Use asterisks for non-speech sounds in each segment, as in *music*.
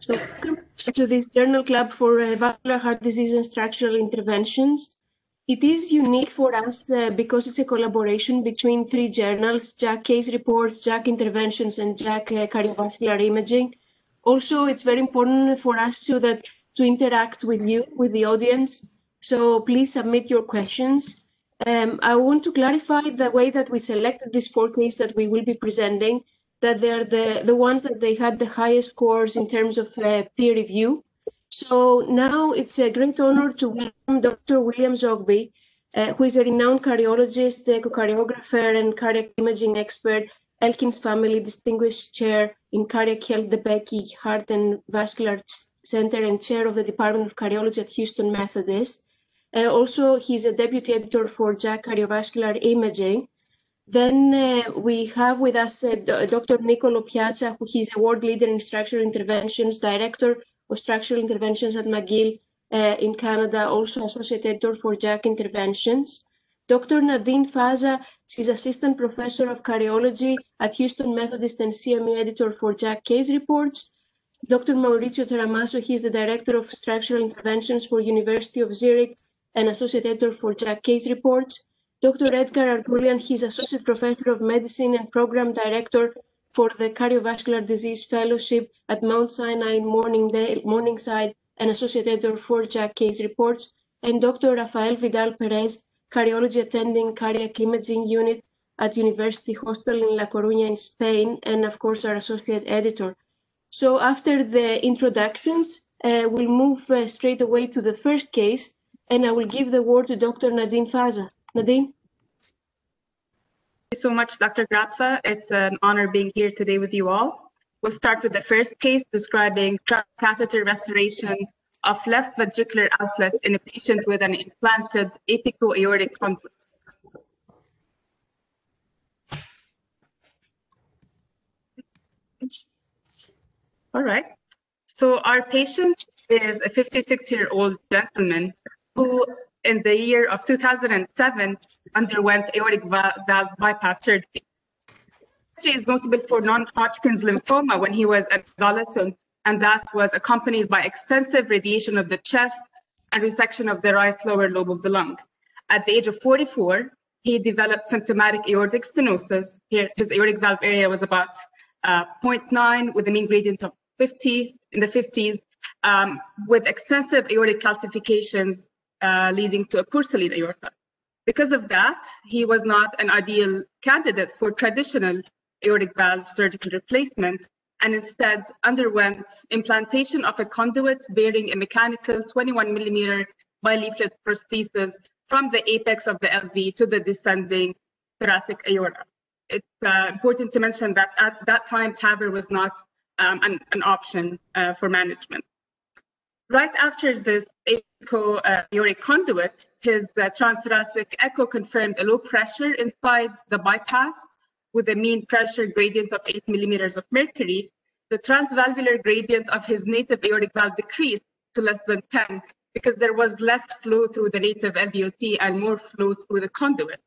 So to this Journal Club for uh, Valvular Heart Disease and Structural Interventions. It is unique for us uh, because it's a collaboration between three journals, JACC Case Reports, JACC Interventions, and JACC uh, Cardiovascular Imaging. Also, it's very important for us to, that, to interact with you, with the audience. So please submit your questions. Um, I want to clarify the way that we selected these four cases that we will be presenting, that they're the, the ones that they had the highest scores in terms of uh, peer review. So now it's a great honor to welcome Dr. William Zoghbi, uh, who is a renowned cardiologist, echocardiographer, and cardiac imaging expert, Elkins Family Distinguished Chair in Cardiac Health, DeBakey Heart and Vascular Center, and Chair of the Department of Cardiology at Houston Methodist. Uh, also, he's a deputy editor for JACC Cardiovascular Imaging. Then uh, we have with us uh, Dr. Nicolo Piazza, who is a world leader in structural interventions, director of structural interventions at McGill uh, in Canada, also associate editor for JACC Interventions. Dr. Nadeen Faza, she's assistant professor of cardiology at Houston Methodist and CME editor for JACC Case Reports. Dr. Maurizio Taramasso, he is the director of structural interventions for University of Zurich and associate editor for JACC Case Reports. Dr. Edgar Argulian, he's associate professor of medicine and program director for the Cardiovascular Disease Fellowship at Mount Sinai in Morningdale, Morningside and associate editor for JACC Case Reports. And Dr. Rafael Vidal Perez, cardiology attending cardiac imaging unit at University Hospital in La Coruña in Spain, and of course our associate editor. So after the introductions, uh, we'll move uh, straight away to the first case, and I will give the word to Dr. Nadeen Faza. Nadeen? Thank you so much, Dr. Grapsa. It's an honor being here today with you all. We'll start with the first case describing catheter restoration of left ventricular outlet in a patient with an implanted apico-aortic conduit. All right. So our patient is a 56-year-old gentleman who, in the year of 2007, underwent aortic valve bypass surgery. He is notable for non-Hodgkin's lymphoma when he was an adolescent, and that was accompanied by extensive radiation of the chest and resection of the right lower lobe of the lung. At the age of 44, he developed symptomatic aortic stenosis. Here, his aortic valve area was about uh, 0.9 with a mean gradient of 50 in the 50s, um, with extensive aortic calcifications uh, leading to a porcelain aorta. Because of that, he was not an ideal candidate for traditional aortic valve surgical replacement and instead underwent implantation of a conduit bearing a mechanical 21 millimeter bileaflet prosthesis from the apex of the LV to the descending thoracic aorta. It's uh, important to mention that at that time, TAVR was not um, an, an, option uh, for management. Right after this echo uh, aortic conduit, his uh, transthoracic echo confirmed a low pressure inside the bypass with a mean pressure gradient of 8 millimeters of mercury, the transvalvular gradient of his native aortic valve decreased to less than 10 because there was less flow through the native LVOT and more flow through the conduit.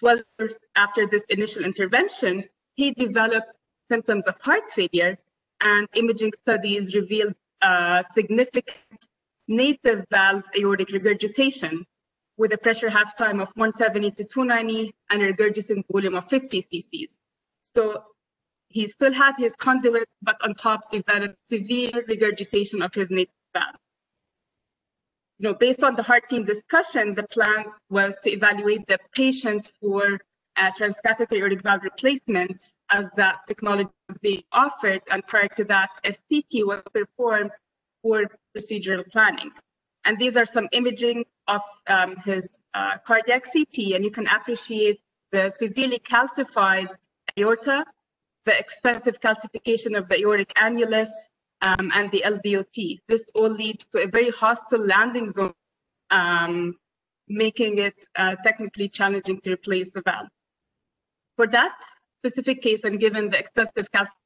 12 years after this initial intervention, he developed symptoms of heart failure and imaging studies revealed uh, significant native valve aortic regurgitation with a pressure half time of 170 to 290 and a regurgitant volume of 50 cc's. So he still had his conduit, but on top developed severe regurgitation of his native valve. You know, based on the heart team discussion, the plan was to evaluate the patient for a transcatheter aortic valve replacement as that technology was being offered, and prior to that, STT was performed for procedural planning. And these are some imaging of um, his uh, cardiac CT, and you can appreciate the severely calcified aorta, the extensive calcification of the aortic annulus, um, and the LVOT. This all leads to a very hostile landing zone, um, making it uh, technically challenging to replace the valve. For that specific case, and given the excessive calcification,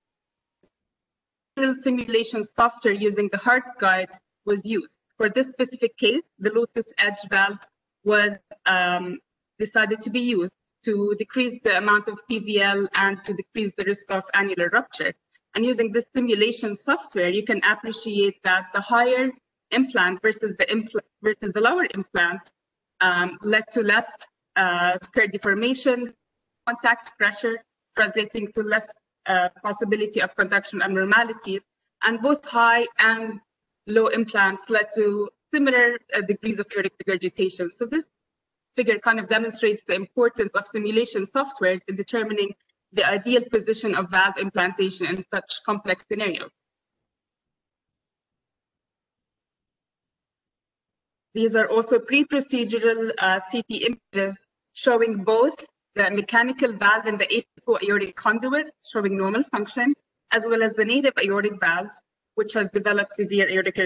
simulation software using the heart guide was used. For this specific case, the Lotus Edge valve was um, decided to be used to decrease the amount of PVL and to decrease the risk of annular rupture. And using this simulation software, you can appreciate that the higher implant versus the versus the lower implant um, led to less uh, square deformation, contact pressure, translating to less uh, possibility of conduction abnormalities. And both high and low implants led to similar uh, degrees of aortic regurgitation. So this figure kind of demonstrates the importance of simulation softwares in determining the ideal position of valve implantation in such complex scenarios. These are also pre-procedural uh, CT images showing both the mechanical valve in the apico-aortic conduit showing normal function, as well as the native aortic valve, which has developed severe aortic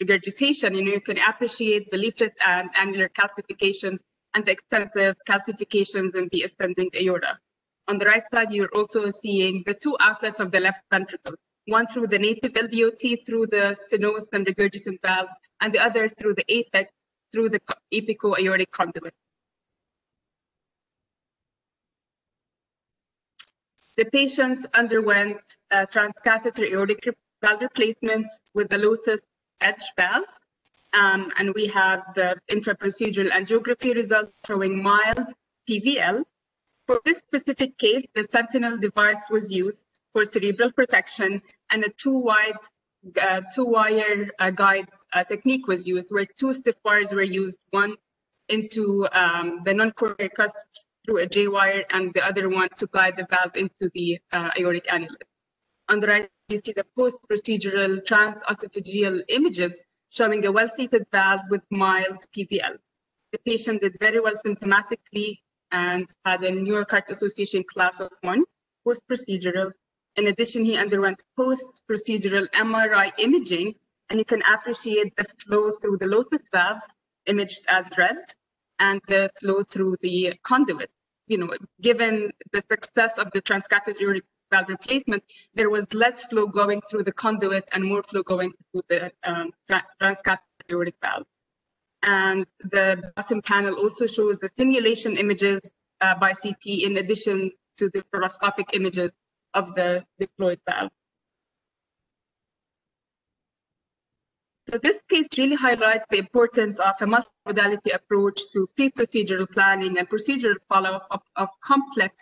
regurgitation. You know, you can appreciate the leaflet and annular calcifications and the extensive calcifications in the ascending aorta. On the right side, you're also seeing the two outlets of the left ventricle, one through the native LVOT through the stenosis and regurgitant valve, and the other through the apex through the apico-aortic conduit. The patient underwent a transcatheter aortic valve replacement with the Lotus Edge valve. Um, and we have the intraprocedural angiography results showing mild PVL. For this specific case, the Sentinel device was used for cerebral protection and a two-wide, uh, two-wire uh, guide uh, technique was used, where two stiff wires were used, one into um, the non-coronary cusp through a J wire and the other one to guide the valve into the uh, aortic annulus. On the right, you see the post-procedural transesophageal images showing a well-seated valve with mild PVL. The patient did very well symptomatically and had a New York Heart Association class of one post-procedural. In addition, he underwent post-procedural MRI imaging, and you can appreciate the flow through the lotus valve, imaged as red, and the flow through the conduit you know, given the success of the transcatheter valve replacement, there was less flow going through the conduit and more flow going through the um, transcatheter valve. And the bottom panel also shows the simulation images uh, by CT in addition to the fluoroscopic images of the deployed valve. So this case really highlights the importance of a multimodality approach to pre-procedural planning and procedural follow-up of, of, complex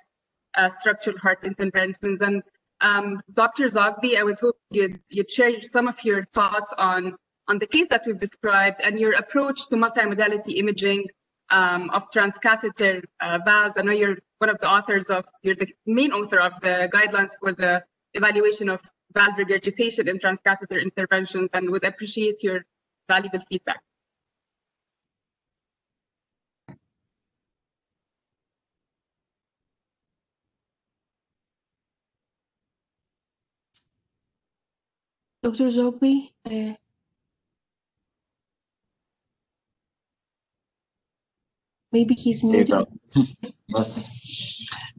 uh, structural heart interventions. And um, Dr. Zoghbi, I was hoping you'd, you'd share some of your thoughts on, on the case that we've described and your approach to multimodality imaging um, of transcatheter uh, valves. I know you're one of the authors of, you're the main author of the guidelines for the evaluation of valve regurgitation and transcatheter interventions and would appreciate your valuable feedback. Dr. Zoghbi, uh, maybe he's muted. yes.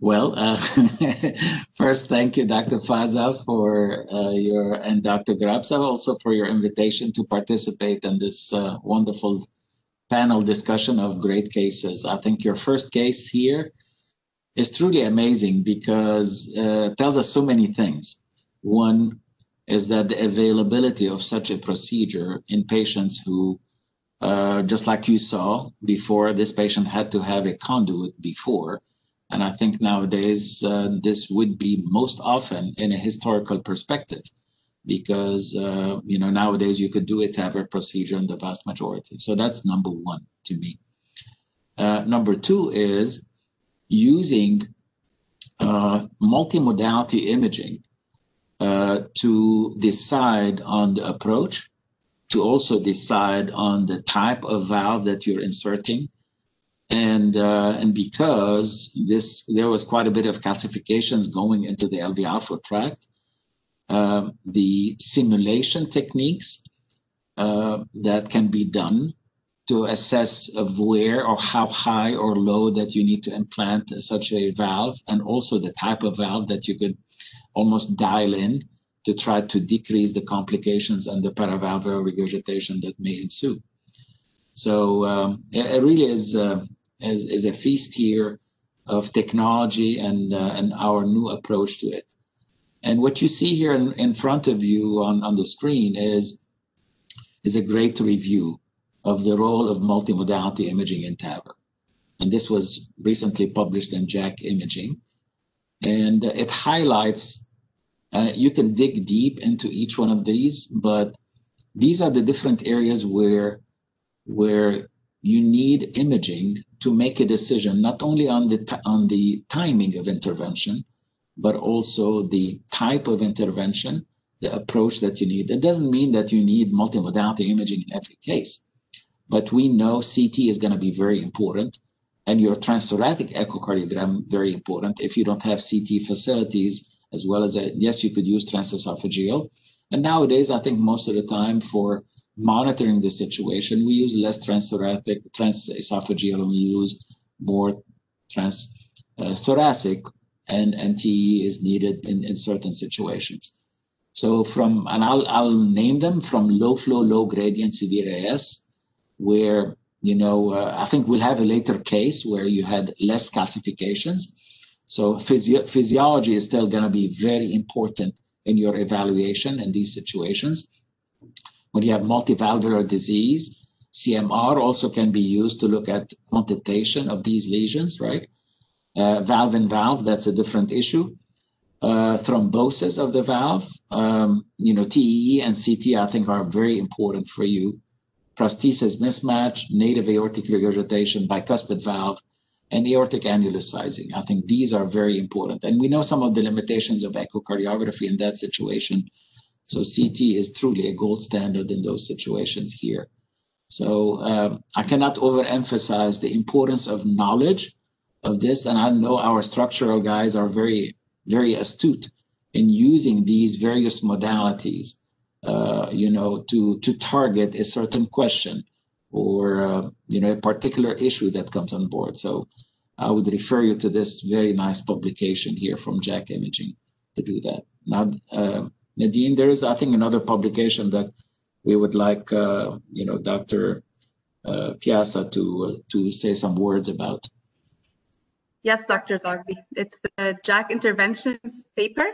Well, uh, *laughs* first, thank you, Dr. Faza, for uh, your and Dr. Grapsa also for your invitation to participate in this uh, wonderful panel discussion of great cases. I think your first case here is truly amazing because uh, it tells us so many things. One is that the availability of such a procedure in patients who uh, just like you saw before, this patient had to have a conduit before and I think nowadays uh, this would be most often in a historical perspective because, uh, you know, nowadays you could do a TAVR procedure in the vast majority. So that's number one to me. Uh, number two is using uh, multimodality imaging to decide on the approach, to also decide on the type of valve that you're inserting, and uh, and because this there was quite a bit of calcifications going into the LV outflow tract, uh, the simulation techniques uh, that can be done to assess of where or how high or low that you need to implant such a valve, and also the type of valve that you could almost dial in to try to decrease the complications and the paravalvular regurgitation that may ensue. So um, it, it, really is uh, is, is a feast here of technology and, uh, and our new approach to it. And what you see here in, in front of you on, on the screen is, is a great review of the role of multimodality imaging in TAVR. And this was recently published in JACC Imaging. And it highlights, uh, you can dig deep into each one of these, but these are the different areas where, where you need imaging to make a decision, not only on the, on the timing of intervention, but also the type of intervention, the approach that you need. It doesn't mean that you need multimodality imaging in every case, but we know CT is going to be very important and your transthoracic echocardiogram very important. If you don't have CT facilities, as well as a, yes, you could use transesophageal. And nowadays, I think most of the time for monitoring the situation, we use less transthoracic, transesophageal, and we use more transthoracic, uh, and NTE is needed in, in certain situations. So from, and I'll, I'll name them from low flow, low gradient severe AS, where you know, uh, I think we'll have a later case where you had less calcifications. So physio- physiology is still going to be very important in your evaluation in these situations. When you have multivalvular disease, CMR also can be used to look at quantitation of these lesions, right? Uh, valve in valve, that's a different issue. Uh, thrombosis of the valve, um, you know, TEE and CT, I think are very important for you prosthesis mismatch, native aortic regurgitation, bicuspid valve, and aortic annulus sizing. I think these are very important. And we know some of the limitations of echocardiography in that situation. So CT is truly a gold standard in those situations here. So um, I cannot overemphasize the importance of knowledge of this. And I know our structural guys are very, very astute in using these various modalities uh, you know, to to target a certain question or uh, you know a particular issue that comes on board. So I would refer you to this very nice publication here from JACC Imaging to do that. Now, uh, Nadeen, there is I think another publication that we would like uh, you know Dr. Uh, Piazza to to say some words about. Yes, Dr. Zoghbi. It's the JACC Interventions paper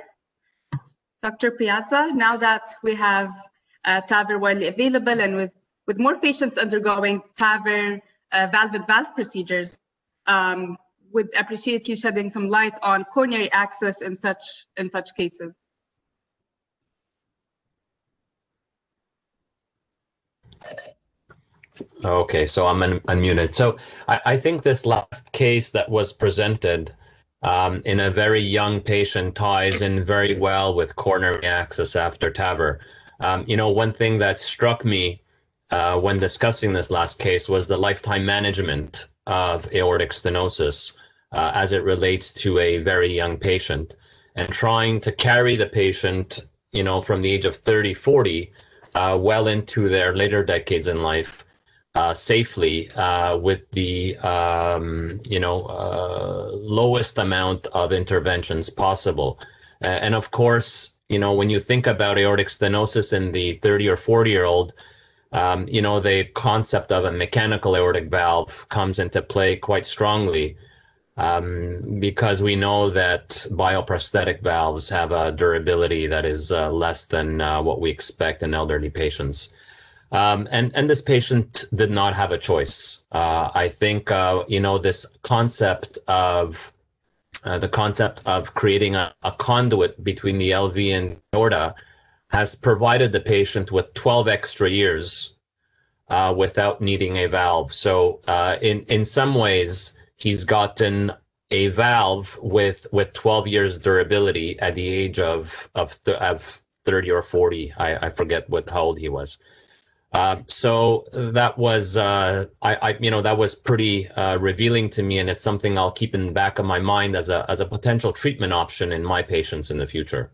Dr. Piazza, now that we have uh, TAVR widely available and with, with more patients undergoing TAVR uh, valve-in-valve procedures, um, would appreciate you shedding some light on coronary access in such, in such cases. Okay, so I'm un unmuted. So I, I think this last case that was presented um, in a very young patient ties in very well with coronary access after TAVR. Um, you know, one thing that struck me uh, when discussing this last case was the lifetime management of aortic stenosis uh, as it relates to a very young patient and trying to carry the patient, you know, from the age of 30, 40, uh, well into their later decades in life uh, safely uh, with the um, you know uh, lowest amount of interventions possible. and of course, you know when you think about aortic stenosis in the 30 or 40 year old, um, you know the concept of a mechanical aortic valve comes into play quite strongly. Um, because we know that bioprosthetic valves have a durability that is uh, less than uh, what we expect in elderly patients. Um, and and this patient did not have a choice. Uh, I think uh, you know this concept of uh, the concept of creating a, a, conduit between the LV and aorta has provided the patient with 12 extra years uh, without needing a valve. So uh, in in some ways, he's gotten a valve with with 12 years durability at the age of of, of 30 or 40. I, I forget what how old he was. Uh, so that was, uh, I, I, you know, that was pretty uh, revealing to me, and it's something I'll keep in the back of my mind as a as a potential treatment option in my patients in the future.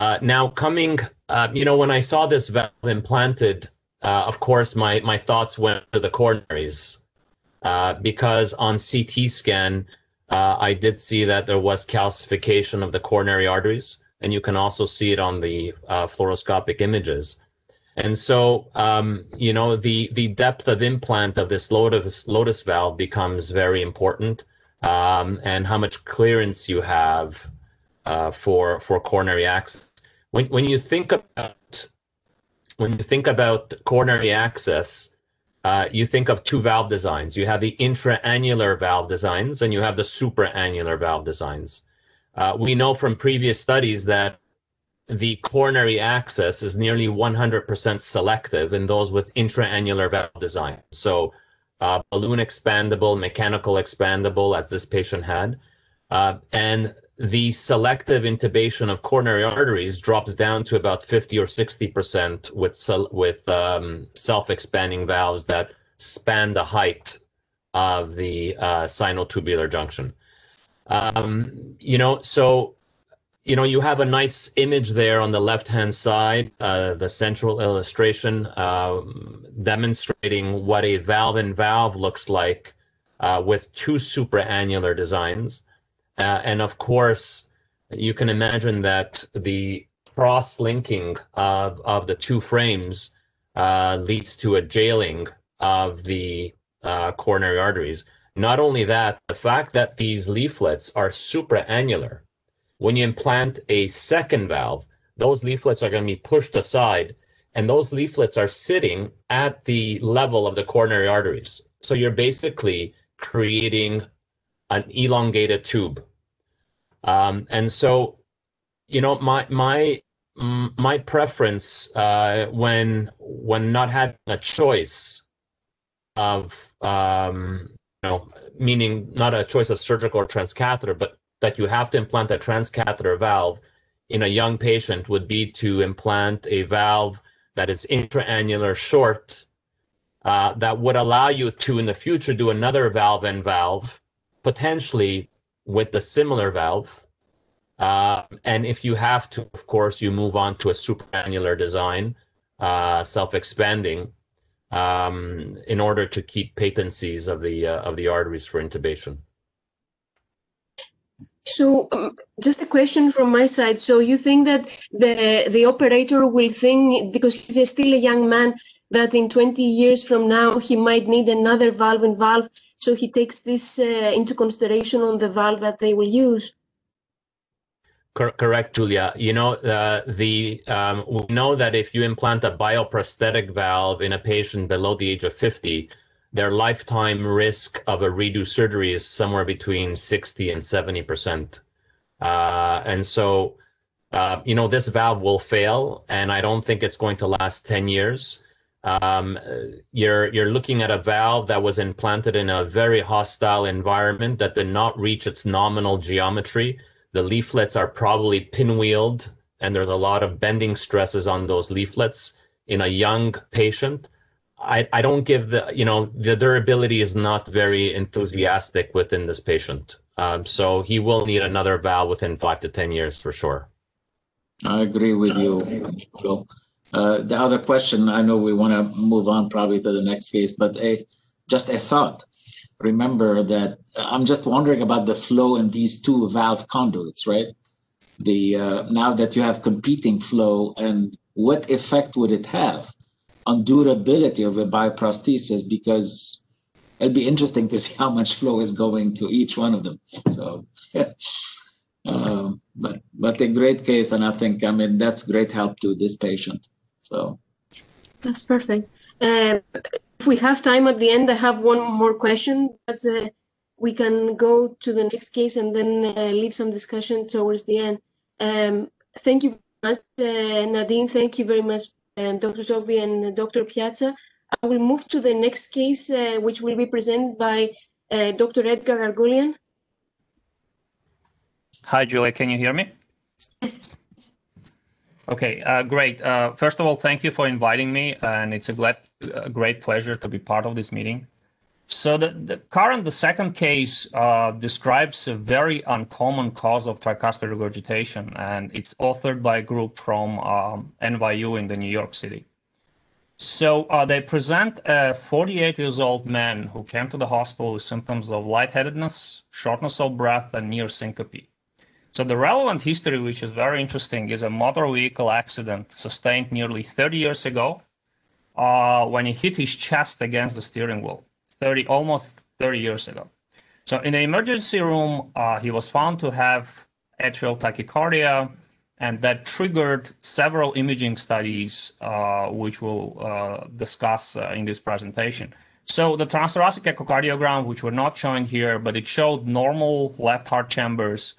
Uh, now, coming, uh, you know, when I saw this valve implanted, of course, my my thoughts went to the coronaries because on CT scan, I did see that there was calcification of the coronary arteries, and you can also see it on the fluoroscopic images. And so, um, you know, the, the depth of implant of this lotus, lotus valve becomes very important um, and how much clearance you have uh, for for coronary access. When when you think about when you think about coronary access, uh, you think of two valve designs. You have the intraannular valve designs and you have the supraannular valve designs. Uh, we know from previous studies that the coronary access is nearly 100% selective in those with intraannular valve design. So uh, balloon expandable, mechanical expandable, as this patient had. Uh, and the selective intubation of coronary arteries drops down to about 50 or 60% with, with um, self-expanding valves that span the height of the uh, sinotubular junction. Um, you know, so you know, you have a nice image there on the left-hand side, uh, the central illustration uh, demonstrating what a valve-in-valve looks like uh, with two supraannular designs. Uh, and of course, you can imagine that the cross-linking of, of the two frames uh, leads to a jailing of the uh, coronary arteries. Not only that, the fact that these leaflets are supraannular, when you implant a second valve, those leaflets are going to be pushed aside, and those leaflets are sitting at the level of the coronary arteries. So you're basically creating an elongated tube. Um, and so, you know, my my my preference uh, when when not having a choice of um, you know, meaning not a choice of surgical or transcatheter, but that you have to implant a transcatheter valve in a young patient would be to implant a valve that is intraannular short uh, that would allow you to in the future do another valve and valve potentially with the similar valve uh, and if you have to of course you move on to a supraannular design uh, self-expanding um, in order to keep patencies of the uh, of the arteries for intubation so um, just a question from my side. So you think that the the operator will think because he's still a young man that in 20 years from now he might need another valve in valve. So he takes this uh, into consideration on the valve that they will use. Correct, Julia. You know, uh, the um, we know that if you implant a bioprosthetic valve in a patient below the age of 50, their lifetime risk of a redo surgery is somewhere between 60 and 70 percent. Uh, and so, uh, you know, this valve will fail, and I don't think it's going to last 10 years. Um, you're you're looking at a valve that was implanted in a very hostile environment that did not reach its nominal geometry. The leaflets are probably pinwheeled, and there's a lot of bending stresses on those leaflets in a young patient. I, I don't give the, you know, the durability is not very enthusiastic within this patient. Um, so he will need another valve within five to 10 years for sure. I agree with you. Uh, the other question, I know we want to move on probably to the next case, but a, just a thought. Remember that I'm just wondering about the flow in these two valve conduits, right? The uh, now that you have competing flow and what effect would it have on durability of a bioprosthesis because it'd be interesting to *laughs* see how much flow is going to each one of them. So, *laughs* um, but but a great case, and I think I mean that's great help to this patient. So that's perfect. Uh, if we have time at the end, I have one more question. But uh, we can go to the next case and then uh, leave some discussion towards the end. Um, thank you very much, uh, Nadeen. Thank you very much, um, Dr. Zoghbi and Dr. Piazza. I will move to the next case, uh, which will be presented by uh, Dr. Edgar Argulian. Hi, Julia. Can you hear me? Yes. Okay, uh, great. Uh, first of all, thank you for inviting me, and it's a, glad, a great pleasure to be part of this meeting. So the, the current, the second case uh, describes a very uncommon cause of tricuspid regurgitation, and it's authored by a group from um, NYU in the New York City. So uh, they present a 48 years old man who came to the hospital with symptoms of lightheadedness, shortness of breath, and near syncope. So the relevant history, which is very interesting, is a motor vehicle accident sustained nearly 30 years ago uh, when he hit his chest against the steering wheel. 30, almost 30 years ago. So in the emergency room, uh, he was found to have atrial tachycardia, and that triggered several imaging studies, uh, which we'll uh, discuss uh, in this presentation. So the transthoracic echocardiogram, which we're not showing here, but it showed normal left heart chambers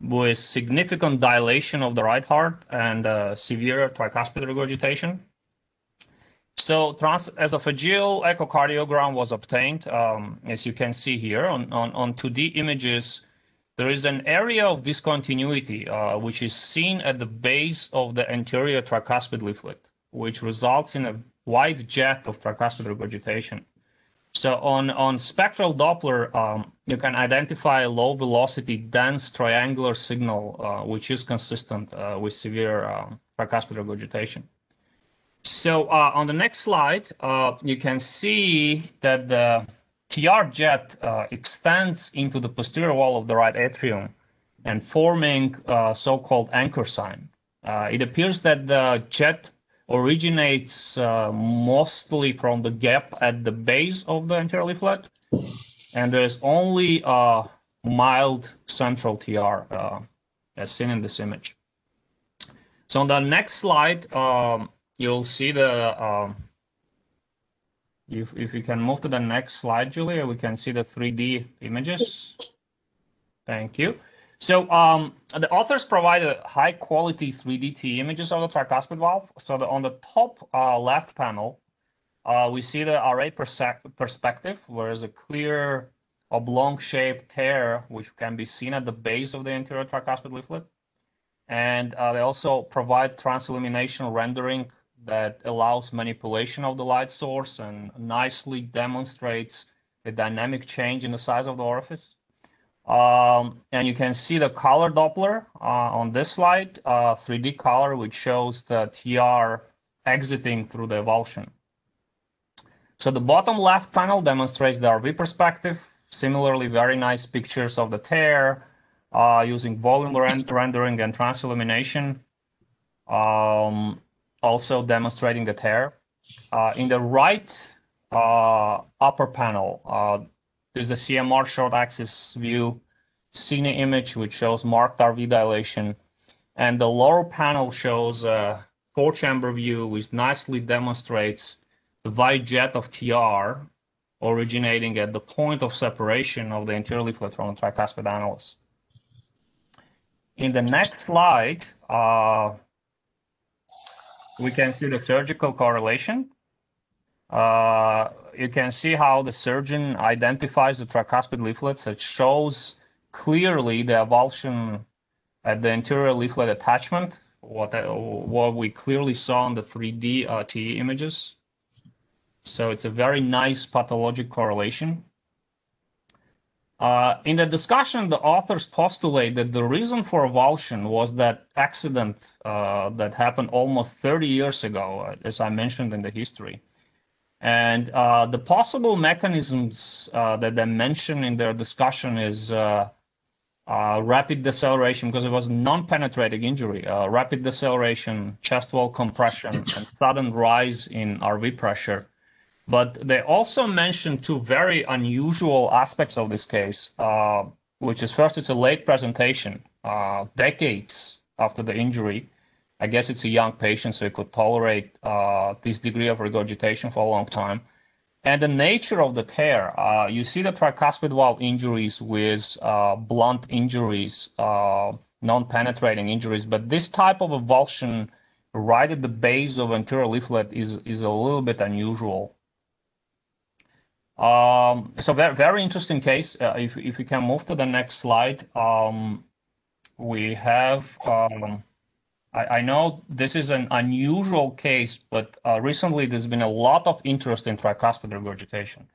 with significant dilation of the right heart and uh, severe tricuspid regurgitation. So transesophageal echocardiogram was obtained, um, as you can see here on, on, on 2D images. There is an area of discontinuity, uh, which is seen at the base of the anterior tricuspid leaflet, which results in a wide jet of tricuspid regurgitation. So on, on spectral Doppler, um, you can identify a low velocity dense triangular signal, uh, which is consistent uh, with severe um, tricuspid regurgitation. So uh, on the next slide, uh, you can see that the TR jet uh, extends into the posterior wall of the right atrium and forming uh, so-called anchor sign. it appears that the jet originates uh, mostly from the gap at the base of the anterior leaflet, and there's only a mild central TR uh, as seen in this image. So on the next slide, um, you'll see the, um, if, if you can move to the next slide, Julia, we can see the 3D images. Thank you. So um, the authors provided high quality 3DT images of the tricuspid valve. So the, on the top uh, left panel, uh, we see the RA perspective, where there's a clear oblong shaped tear, which can be seen at the base of the anterior tricuspid leaflet. And uh, they also provide transillumination rendering that allows manipulation of the light source and nicely demonstrates a dynamic change in the size of the orifice. Um, and you can see the color Doppler uh, on this slide, uh, 3D color, which shows the TR exiting through the avulsion. So the bottom left panel demonstrates the RV perspective. Similarly, very nice pictures of the tear uh, using volume rendering and transillumination. Um, also demonstrating the tear. Uh, in the right uh, upper panel, is the CMR short axis view cine image, which shows marked RV dilation. And the lower panel shows a four chamber view, which nicely demonstrates the wide jet of TR originating at the point of separation of the anterior leaflet from the tricuspid annulus. In the next slide, uh, we can see the surgical correlation. Uh, you can see how the surgeon identifies the tricuspid leaflets. It shows clearly the avulsion at the anterior leaflet attachment, what, what we clearly saw on the 3D uh, TE images. So it's a very nice pathologic correlation. Uh, in the discussion, the authors postulate that the reason for avulsion was that accident uh, that happened almost 30 years ago, as I mentioned in the history. And uh, the possible mechanisms uh, that they mention in their discussion is uh, uh, rapid deceleration, because it was non-penetrating injury, uh, rapid deceleration, chest wall compression, and sudden rise in RV pressure. But they also mention two very unusual aspects of this case, uh, which is first, it's a late presentation, decades after the injury, I guess it's a young patient, so it could tolerate uh, this degree of regurgitation for a long time. And the nature of the tear, uh, you see the tricuspid valve injuries with uh, blunt injuries, uh, non-penetrating injuries, but this type of avulsion right at the base of anterior leaflet is, is a little bit unusual. Um, so very, very interesting case. Uh, if, if we can move to the next slide, um, we have um, I, I know this is an unusual case, but uh, recently there's been a lot of interest in tricuspid regurgitation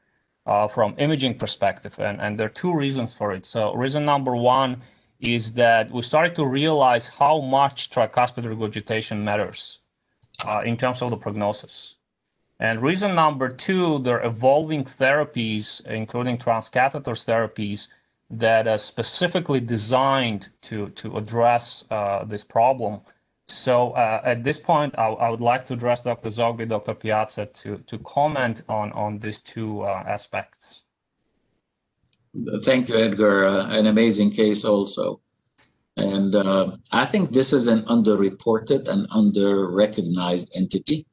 uh, from imaging perspective, and, and there are two reasons for it. So reason number one is that we started to realize how much tricuspid regurgitation matters uh, in terms of the prognosis. And reason number two, there are evolving therapies, including transcatheter therapies, that are specifically designed to, to address uh, this problem. So uh, at this point, I, I, would like to address Dr. Zoghbi, Dr. Piazza to, to comment on, on these two uh, aspects. Thank you, Edgar. Uh, an amazing case also. And uh, I think this is an underreported and under-recognized entity.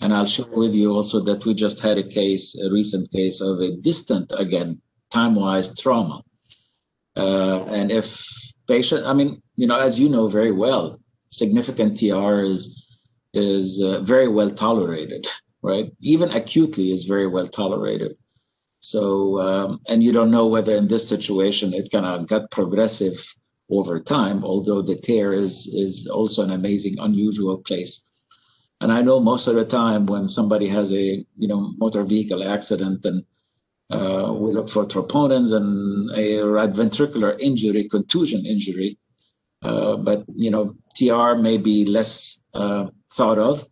And I'll share with you also that we just had a case, a recent case of a distant, again, time-wise trauma. Uh, and if patient, I mean, you know, as you know very well, significant TR is is uh, very well tolerated, right? Even acutely is very well tolerated. So, um, and you don't know whether in this situation it kind of got progressive over time, although the tear is is also an amazing, unusual place. And I know most of the time when somebody has a you know motor vehicle accident and uh, we look for troponins and a right ventricular injury, contusion injury, uh, but you know TR may be less uh, thought of.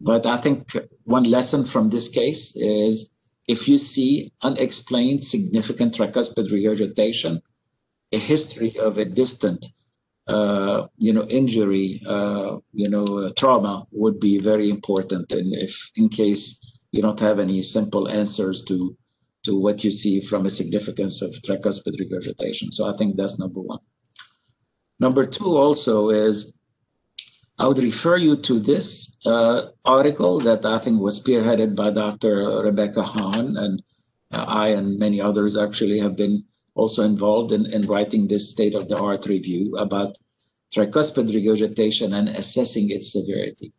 But I think one lesson from this case is if you see unexplained significant tricuspid regurgitation, a history of a distant, uh, you know, injury, uh, you know, uh, trauma would be very important. And if, in case you don't have any simple answers to to what you see from a significance of tricuspid regurgitation. So I think that's number one. Number two also is I would refer you to this uh, article that I think was spearheaded by Dr. Rebecca Hahn, and uh, I and many others actually have been also involved in, in writing this state of the art review about tricuspid regurgitation and assessing its severity.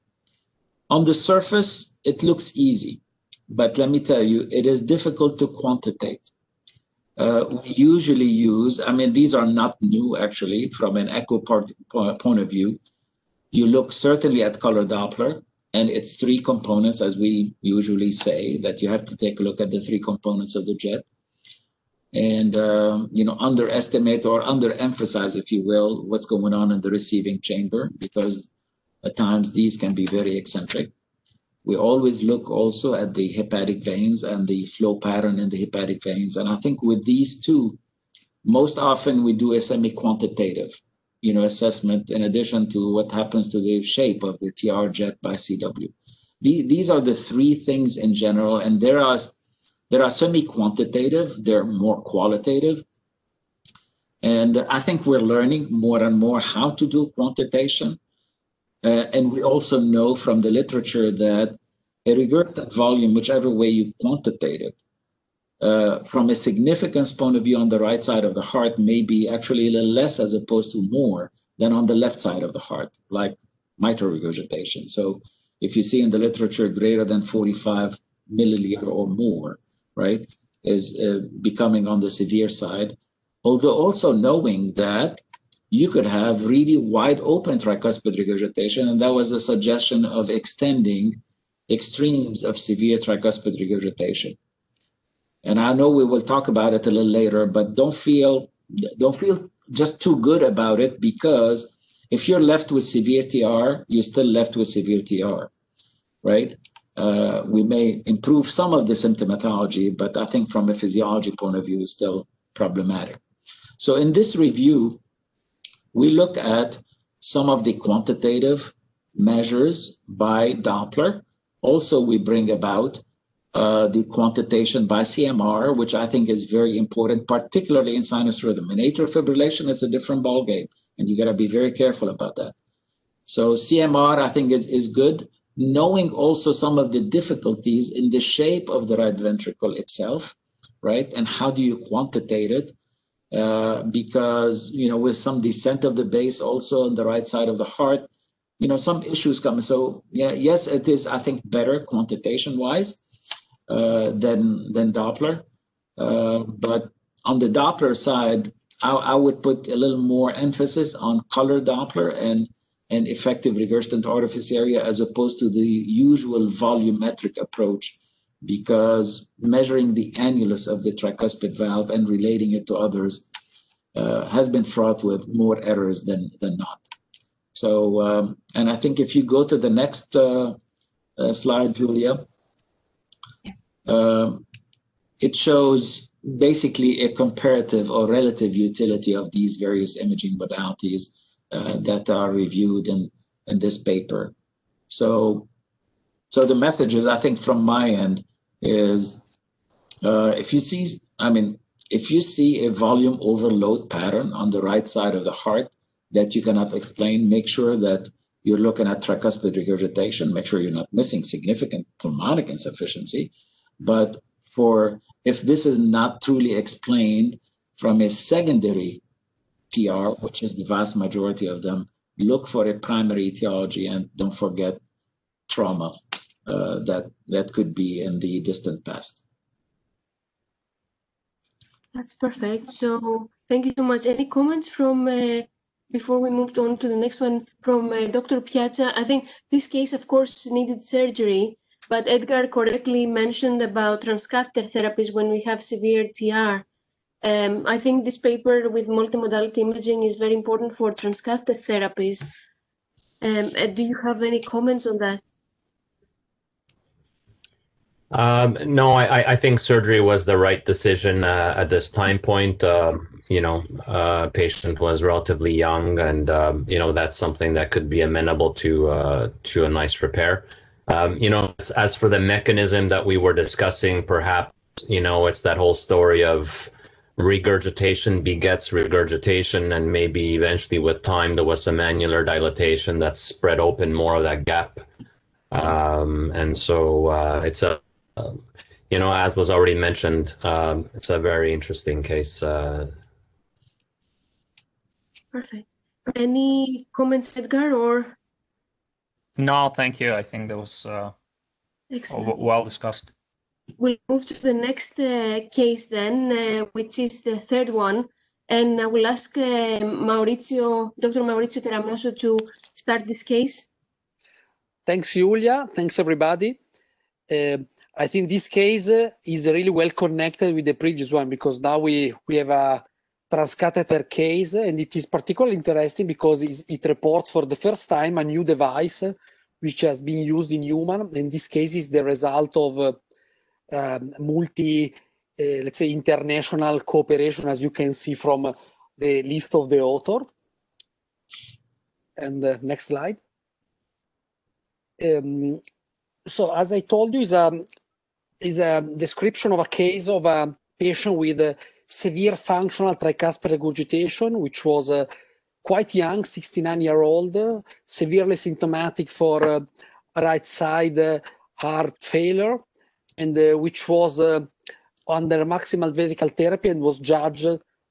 On the surface, it looks easy, but let me tell you, it is difficult to quantitate. Uh, we usually use, I mean, these are not new actually from an echo part, point of view. You look certainly at color Doppler, and it's three components, as we usually say, that you have to take a look at the three components of the jet and um, you know underestimate or underemphasize, if you will, what's going on in the receiving chamber because at times these can be very eccentric. We always look also at the hepatic veins and the flow pattern in the hepatic veins, and I think with these two, most often we do a semi-quantitative, you know, assessment in addition to what happens to the shape of the TR jet by CW. The, these are the three things in general, and there are there are semi-quantitative, they're more qualitative. And I think we're learning more and more how to do quantitation. Uh, and we also know from the literature that a regurgitant volume, whichever way you quantitate it, uh, from a significance point of view on the right side of the heart may be actually a little less as opposed to more than on the left side of the heart, like mitral regurgitation. So if you see in the literature greater than 45 milliliter or more, right, is uh, becoming on the severe side. Although also knowing that you could have really wide open tricuspid regurgitation, and that was a suggestion of extending extremes of severe tricuspid regurgitation. And I know we will talk about it a little later, but don't feel don't feel just too good about it because if you're left with severe TR, you're still left with severe TR, right? uh, we may improve some of the symptomatology, but I think from a physiology point of view, is still problematic. So in this review, we look at some of the quantitative measures by Doppler. Also, we bring about uh, the quantitation by CMR, which I think is very important, particularly in sinus rhythm. In atrial fibrillation, it's a different ballgame, and you got to be very careful about that. So CMR, I think, is, is good knowing also some of the difficulties in the shape of the right ventricle itself, right? And how do you quantitate it? Uh, because, you know, with some descent of the base also on the right side of the heart, you know, some issues come. So, yeah, yes, it is, I think, better quantitation wise uh, than, than Doppler. Uh, but on the Doppler side, I, I would put a little more emphasis on color Doppler and and effective regurgitant orifice area as opposed to the usual volumetric approach because measuring the annulus of the tricuspid valve and relating it to others uh, has been fraught with more errors than, than not. So, um, and I think if you go to the next uh, uh, slide, Julia, um, it shows basically a comparative or relative utility of these various imaging modalities uh, that are reviewed in, in this paper. So, so the messages I think from my end is uh, if you see, I mean, if you see a volume overload pattern on the right side of the heart, that you cannot explain, make sure that you're looking at tricuspid regurgitation, make sure you're not missing significant pulmonic insufficiency. But for if this is not truly explained from a secondary TR, which is the vast majority of them, look for a primary etiology and don't forget trauma uh, that that could be in the distant past. That's perfect. So thank you so much. Any comments from uh, before we moved on to the next one from uh, Dr. Piazza? I think this case, of course, needed surgery, but Edgar correctly mentioned about transcatheter therapies when we have severe TR. Um, I think this paper with multimodality imaging is very important for transcatheter therapies. Um, uh, do you have any comments on that? Um, no, I, I think surgery was the right decision uh, at this time point. Um, you know, uh, patient was relatively young, and um, you know that's something that could be amenable to uh, to a nice repair. Um, you know, as, as, for the mechanism that we were discussing, perhaps you know it's that whole story of regurgitation begets regurgitation, and maybe eventually with time there was some annular dilatation that spread open more of that gap, um, and so uh, it's a um, you know, as was already mentioned, um, it's a very interesting case. Uh, Perfect. Any comments, Edgar, or? No, thank you. I think that was uh, well discussed. We'll move to the next uh, case then, uh, which is the third one. And I will ask uh, Maurizio, Dr. Maurizio Taramasso to start this case. Thanks, Julia. Thanks, everybody. Uh, I think this case is really well connected with the previous one because now we, we have a transcatheter case and it is particularly interesting because it reports for the first time a new device which has been used in human. In this case is the result of uh, um, multi, uh, let's say, international cooperation, as you can see from the list of the author. And uh, next slide. Um, so as I told you, is a is a description of a case of a patient with a severe functional tricuspid regurgitation, which was uh, quite young, 69 year old, severely symptomatic for uh, right side uh, heart failure, and uh, which was uh, under maximal vesical therapy and was judged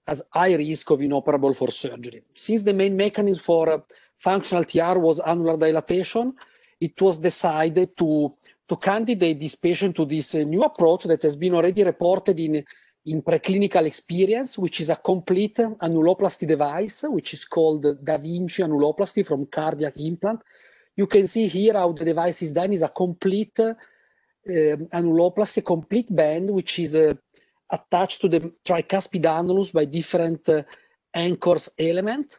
as high risk of inoperable for surgery. Since the main mechanism for uh, functional TR was annular dilatation, it was decided to to candidate this patient to this uh, new approach that has been already reported in, in preclinical experience, which is a complete annuloplasty device, which is called DaVingi annuloplasty from cardiac implant. You can see here how the device is done is a complete uh, annuloplasty, complete band, which is uh, attached to the tricuspid annulus by different uh, anchors element.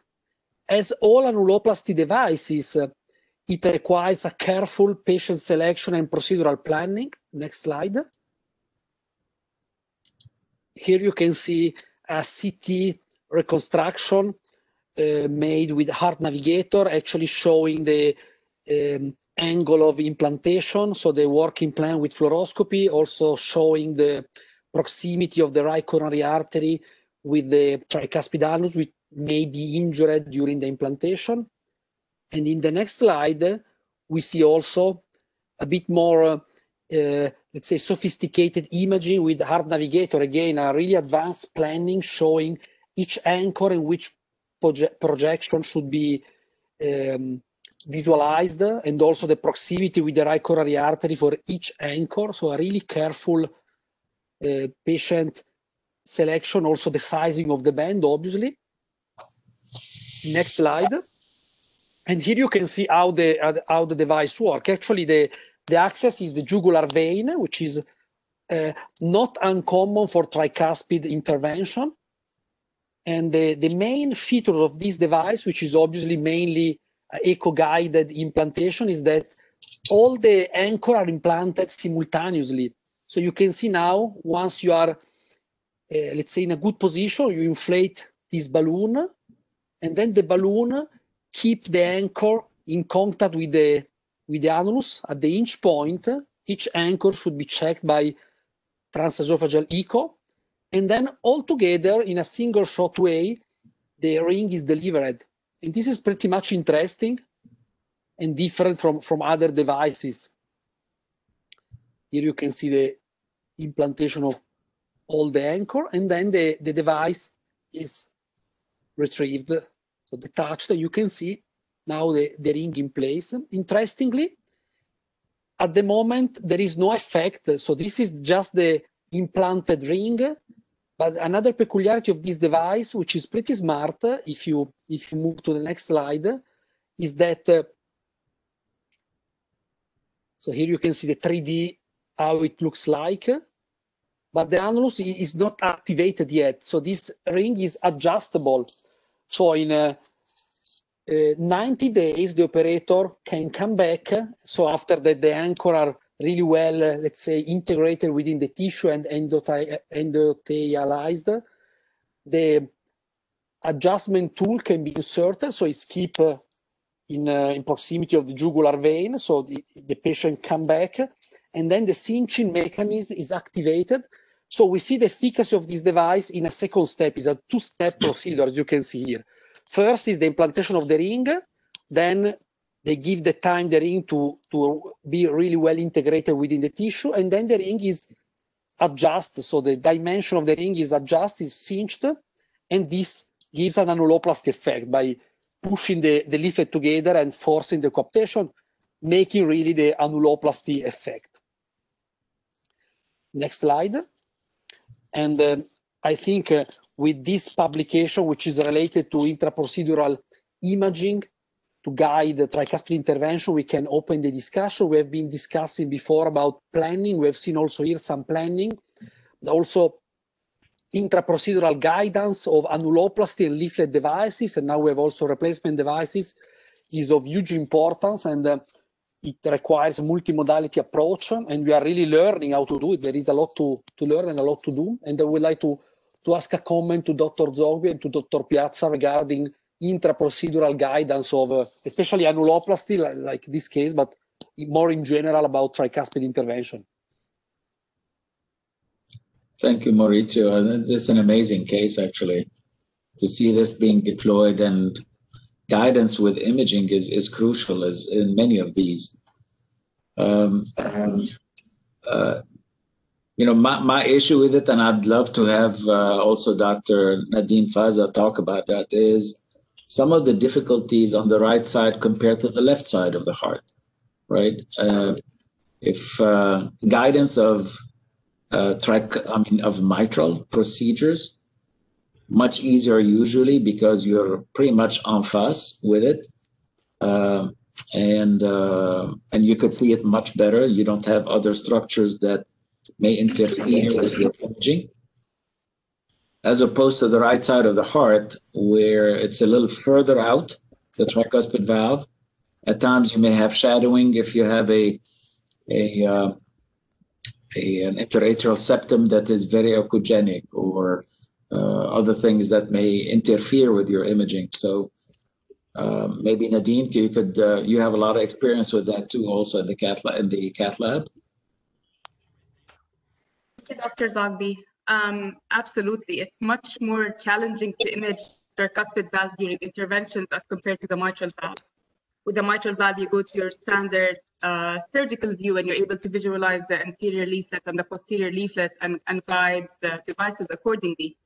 As all annuloplasty devices, uh, it requires a careful patient selection and procedural planning. Next slide. Here you can see a CT reconstruction uh, made with Heart Navigator, actually showing the um, angle of implantation, so the working plan with fluoroscopy, also showing the proximity of the right coronary artery with the tricuspid annulus, which may be injured during the implantation. And in the next slide, we see also a bit more, uh, uh, let's say, sophisticated imaging with Heart Navigator. Again, a really advanced planning showing each anchor and which proje projection should be um, visualized and also the proximity with the right coronary artery for each anchor. So a really careful uh, patient selection, also the sizing of the band, obviously. Next slide. And here you can see how the uh, how the device work. Actually, the the access is the jugular vein, which is uh, not uncommon for tricuspid intervention. And the, the main feature of this device, which is obviously mainly uh, echo-guided implantation, is that all the anchor are implanted simultaneously. So you can see now, once you are, uh, let's say, in a good position, you inflate this balloon, and then the balloon keep the anchor in contact with the with the annulus at the hinge point. Each anchor should be checked by transesophageal echo. And then all together in a single shot way, the ring is delivered. And this is pretty much interesting and different from, from other devices. Here you can see the implantation of all the anchor and then the, the device is retrieved. So detached, you can see now the, the ring in place. Interestingly, at the moment, there is no effect. So this is just the implanted ring. But another peculiarity of this device, which is pretty smart, if you if you move to the next slide, is that uh, so here you can see the 3D how it looks like, but the annulus is not activated yet. So this ring is adjustable. So in uh, uh, 90 days, the operator can come back. So after that, the anchor are really well, uh, let's say, integrated within the tissue and endothelialized. The adjustment tool can be inserted, so it's keep uh, in, uh, in proximity of the jugular vein, so the, the patient come back, and then the cinching mechanism is activated. So we see the efficacy of this device in a second step, is a two-step procedure, as you can see here. First is the implantation of the ring, then they give the time the ring to, to be really well integrated within the tissue, and then the ring is adjusted. So the dimension of the ring is adjusted, is cinched, and this gives an annuloplasty effect by pushing the, the leaflet together and forcing the coaptation, making really the annuloplasty effect. Next slide. And uh, I think uh, with this publication, which is related to intraprocedural imaging to guide the tricuspid intervention, we can open the discussion. We have been discussing before about planning. We have seen also here some planning, but also intraprocedural guidance of annuloplasty and leaflet devices. And now we have also replacement devices is of huge importance and uh, it requires a multimodality approach and we are really learning how to do it. There is a lot to, to learn and a lot to do. And I would like to, to ask a comment to Dr. Zoghbi and to Dr. Piazza regarding intra-procedural guidance of uh, especially annuloplasty like, like, this case, but more in general about tricuspid intervention. Thank you, Maurizio. This is an amazing case, actually, to see this being deployed and guidance with imaging is, is crucial as in many of these. Um, uh, you know, my, my issue with it, and I'd love to have uh, also Dr. Nadeen Faza talk about that, is some of the difficulties on the right side compared to the left side of the heart, right? Uh, if uh, guidance of uh, track, I mean, of mitral procedures, much easier usually because you're pretty much en face with it. Uh, and uh, and you could see it much better. You don't have other structures that may interfere with your imaging as opposed to the right side of the heart, where it's a little further out, the tricuspid valve. At times, you may have shadowing if you have a, a, uh, a an interatrial septum that is very echogenic or other things that may interfere with your imaging. So uh, maybe Nadeen, you could uh, you have a lot of experience with that too, also in the cath lab. In the cath lab. Thank you, Dr. Zoghbi. Um, absolutely. It's much more challenging to image tricuspid valve during interventions as compared to the mitral valve. With the mitral valve, you go to your standard uh, surgical view and you're able to visualize the anterior leaflet and the posterior leaflet and, and guide the devices accordingly.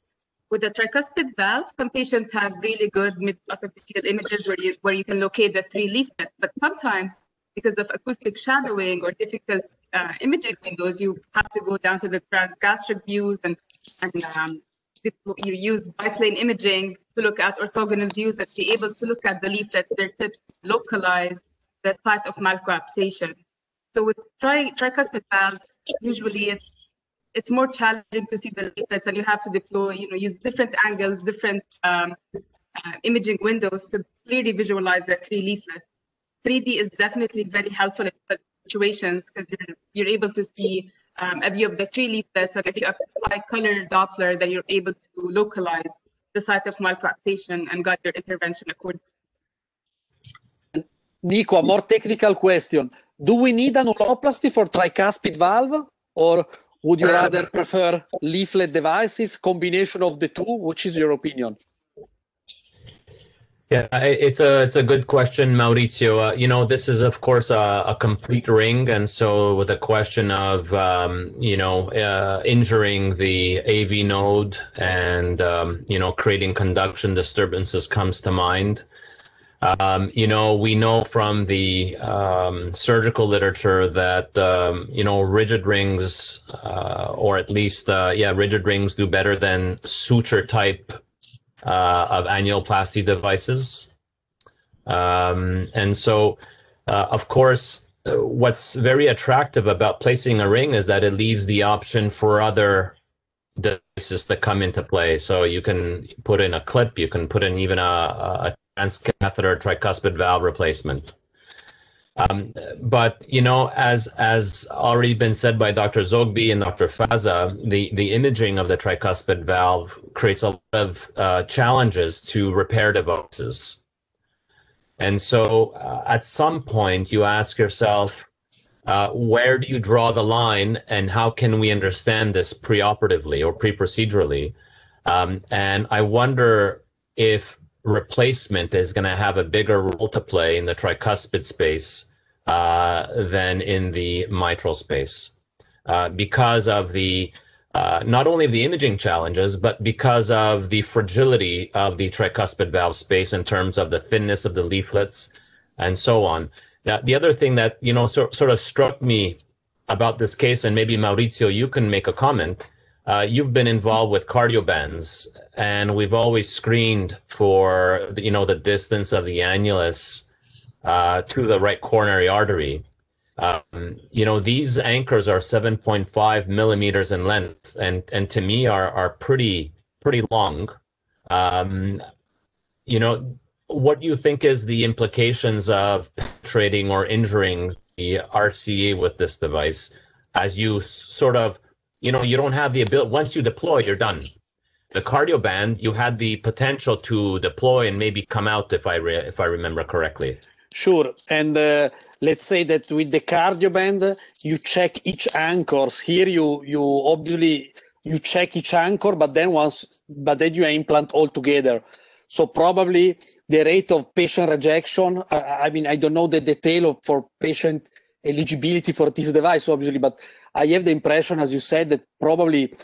With the tricuspid valve, some patients have really good mid-esophageal images where you, where you can locate the three leaflets, but sometimes because of acoustic shadowing or difficult uh, imaging windows, you have to go down to the transgastric views and, and um, you use biplane imaging to look at orthogonal views that be able to look at the leaflets, their tips, localize the site of malcoaptation. So with tri tricuspid valve, usually it's it's more challenging to see the leaflets, and you have to deploy, you know, use different angles, different um, uh, imaging windows to clearly visualize the three leaflets. 3D is definitely very helpful in situations because you're, you're able to see um, a view of the three leaflets. And if you apply color Doppler, then you're able to localize the site of malcoaptation and guide your intervention accordingly. Nico, a more technical question. Do we need an annuloplasty for tricuspid valve or would you rather prefer leaflet devices, combination of the two? Which is your opinion? Yeah, it's a it's a good question, Maurizio. Uh, you know, this is of course a, a, complete ring, and so with the question of um, you know uh, injuring the AV node and um, you know creating conduction disturbances comes to mind. Um, you know, we know from the um, surgical literature that um, you know rigid rings, uh, or at least uh, yeah, rigid rings do better than suture type uh, of annuloplasty devices. Um, and so, uh, of course, what's very attractive about placing a ring is that it leaves the option for other devices to come into play. So you can put in a clip, you can put in even a, a transcatheter tricuspid valve replacement. Um, but you know, as as already been said by Dr. Zoghbi and Dr. Faza, the the imaging of the tricuspid valve creates a lot of uh, challenges to repair devices. And so, uh, at some point, you ask yourself, uh, where do you draw the line, and how can we understand this preoperatively or pre-procedurally? Um, and I wonder if replacement is going to have a bigger role to play in the tricuspid space uh, than in the mitral space uh, because of the uh, not only of the imaging challenges, but because of the fragility of the tricuspid valve space in terms of the thinness of the leaflets and so on. Now, the other thing that you know so, sort of struck me about this case, and maybe Maurizio, you can make a comment uh, you've been involved with Cardiobands, and we've always screened for you know the distance of the annulus uh, to the right coronary artery. Um, you know these anchors are 7.5 millimeters in length, and and to me are are pretty pretty long. Um, you know what do you think is the implications of penetrating or injuring the RCA with this device as you sort of you know, you don't have the ability, once you deploy, you're done. The Cardioband, you had the potential to deploy and maybe come out if I, re- if I remember correctly. Sure. And uh, let's say that with the Cardioband, you check each anchors. Here you, you obviously, you check each anchor, but then once, but then you implant all together. So probably the rate of patient rejection, I, I mean, I don't know the detail of for patient eligibility for this device, obviously, but I have the impression, as you said, that probably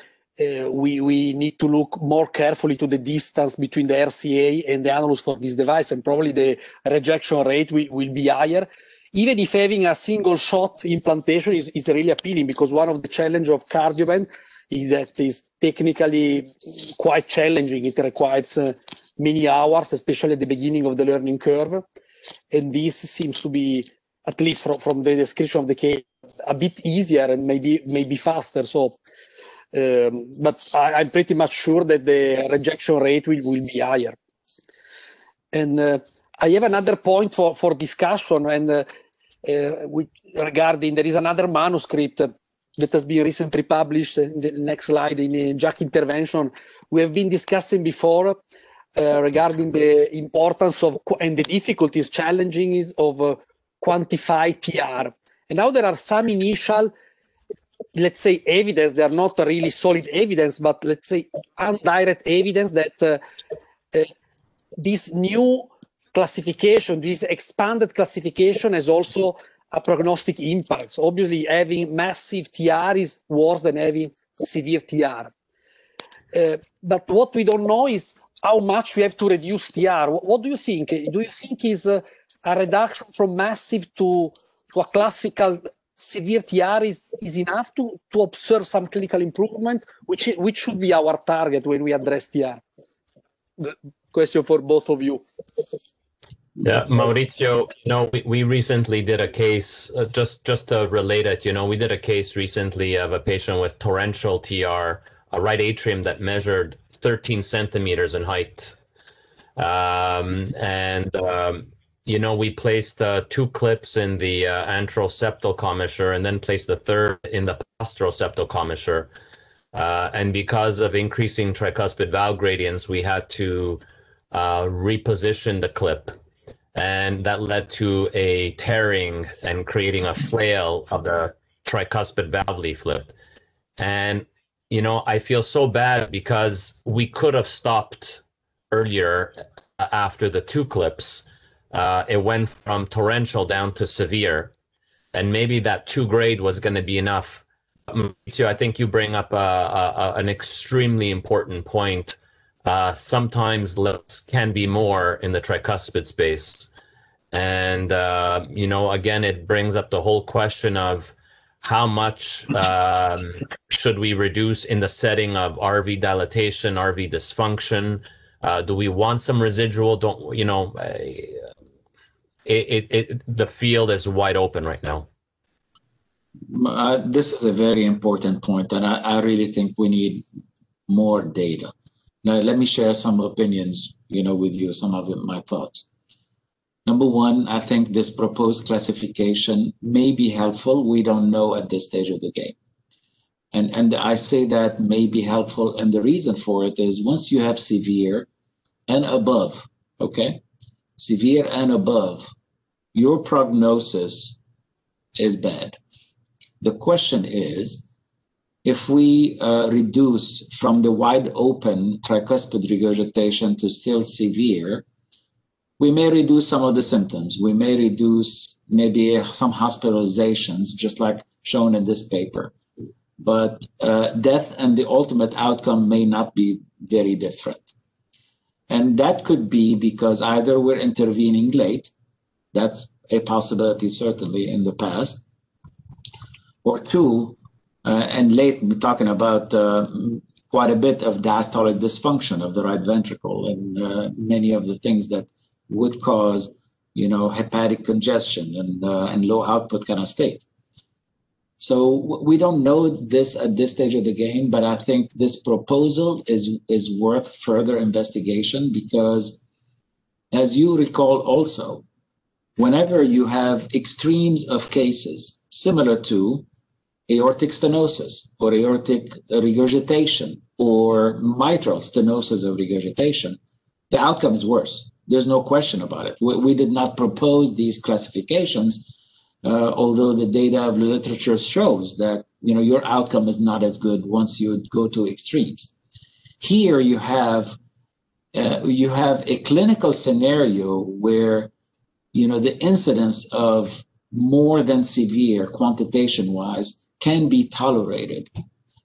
uh, we, we need to look more carefully to the distance between the RCA and the annulus for this device, and probably the rejection rate will, will be higher. Even if having a single shot implantation is, is really appealing, because one of the challenge of Cardioband is that is technically quite challenging. It requires uh, many hours, especially at the beginning of the learning curve. And this seems to be at least from, from the description of the case, a bit easier and maybe maybe faster. So, um, but I, am pretty much sure that the rejection rate will, will be higher. And uh, I have another point for, for discussion and uh, uh, regarding there is another manuscript that has been recently published in the next slide in JACC intervention. We have been discussing before uh, regarding the importance of and the difficulties, challenging is of uh, quantify TR. And now there are some initial, let's say, evidence. They are not really solid evidence, but let's say indirect evidence that uh, uh, this new classification, this expanded classification has also a prognostic impact. So obviously, having massive TR is worse than having severe TR. Uh, but what we don't know is how much we have to reduce TR. What, what do you think? Do you think is uh, a reduction from massive to, to a classical severe TR is, is enough to, to observe some clinical improvement, which, which should be our target when we address TR? The question for both of you. Yeah, Maurizio, you know, we, we recently did a case, uh, just just to relate it, you know, we did a case recently of a patient with torrential TR, a right atrium that measured 13 centimeters in height. Um, and um, you know, we placed uh, two clips in the uh, anteroseptal commissure and then placed the third in the posteroseptal commissure. Uh, and because of increasing tricuspid valve gradients, we had to uh, reposition the clip. And that led to a tearing and creating a flail of the tricuspid valve leaflet. And, you know, I feel so bad because we could have stopped earlier after the two clips, uh, it went from torrential down to severe, and maybe that two grade was going to be enough. So I think you bring up a, a, an extremely important point. Uh, sometimes less can be more in the tricuspid space. And, uh, you know, again, it brings up the whole question of how much um, should we reduce in the setting of RV dilatation, RV dysfunction? Uh, do we want some residual? Don't, you know, it, it, it, the field is wide open right now. Uh, this is a very important point, and I, I really think we need more data. Now, let me share some opinions, you know, with you, some of my thoughts. Number one, I think this proposed classification may be helpful. We don't know at this stage of the game. And, and I say that may be helpful. And the reason for it is once you have severe and above, okay, severe and above, your prognosis is bad. The question is, if we uh, reduce from the wide open tricuspid regurgitation to still severe, we may reduce some of the symptoms. We may reduce maybe some hospitalizations, just like shown in this paper. But uh, death and the ultimate outcome may not be very different. And that could be because either we're intervening late, that's a possibility certainly in the past, or two, uh, and late, we're talking about uh, quite a bit of diastolic dysfunction of the right ventricle and uh, many of the things that would cause, you know, hepatic congestion and, uh, and low output kind of state. So we don't know this at this stage of the game, but I think this proposal is is worth further investigation because, as you recall, also, whenever you have extremes of cases similar to aortic stenosis or aortic regurgitation or mitral stenosis of regurgitation, the outcome is worse. There's no question about it. We, we did not propose these classifications, uh, although the data of the literature shows that you know your outcome is not as good once you go to extremes. Here you have uh, you have a clinical scenario where you know the incidence of more than severe quantitation wise can be tolerated